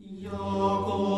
Jacob.